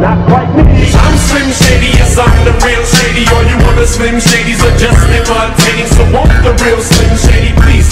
not quite me. I'm Slim Shady, yes, I'm the real Shady. All you other Slim Shadys are just imitating. So want the real Slim Shady please?